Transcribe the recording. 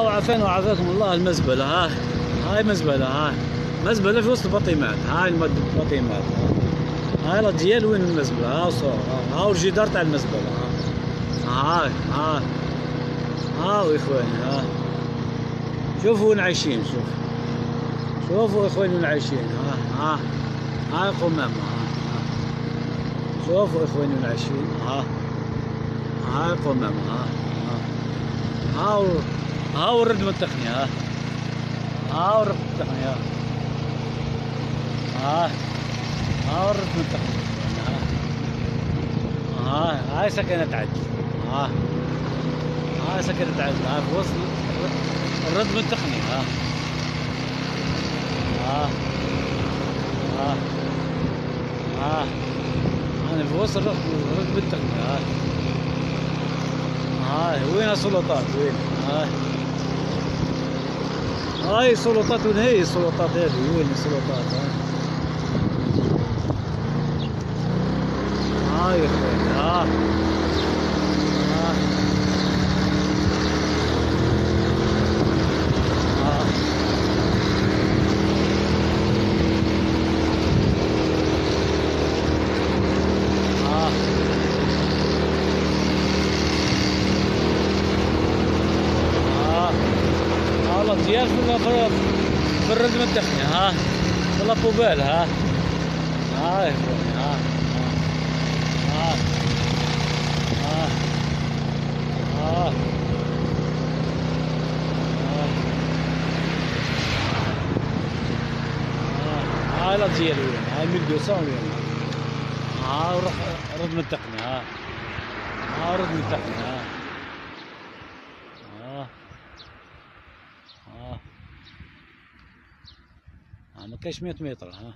وعافانا وعافاكم الله المزبلة ها هاي مزبلة ها مزبلة في وسط البطيمات هاي البطيمات ها. هاي الاجيال وين المزبلة؟ ها صور ها ها الجدار تاع المزبلة ها. هاي ها ها إخواني ها. شوفوا وين عايشين شوف. شوفوا إخواني وين عايشين ها ها. هاي قمامة ها ها. شوفوا إخواني وين عايشين ها. هاي قمامة ها ها. ها ها والردم التقنية ها. ها والردم التقنية ها. ها. والردم التقنية ها. ها. هاي سكنة عدل ها. هاي سكنة عدل ها. في وسط الردم التقني ها. ها. ها. ها. أنا في وسط الردم ها. هاي وين السلطات وين؟ هاي هاي السلطات وين هي السلطات هذه وين السلطات ها. هاي يا اخوان ها ها ها ها ها ها الاجيال في في في الردم التقني ها. في الابوبال ها. ها ها. ها. ها. ها. ها. ها. هاي الاجيال وين هاي 1200 وين ها وروح ردم التقني ها. ها ردم التقني ها ها ها ها ما كاينش 100 متر ها.